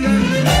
Brasileiro.